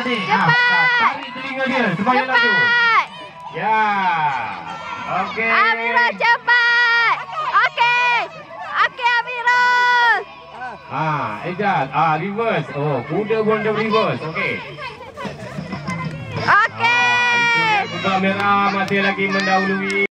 balik. Ah, cepat. Ha, tarik telinga dia sembahyang lagu. Cepat. Ya. Okey. Amira cepat. Okey. Okey Amira. Ha, Ejaz. Ha, reverse. Oh, kuda gondol reverse. Okey. Okey. Ha, kuda merah masih lagi mendahului.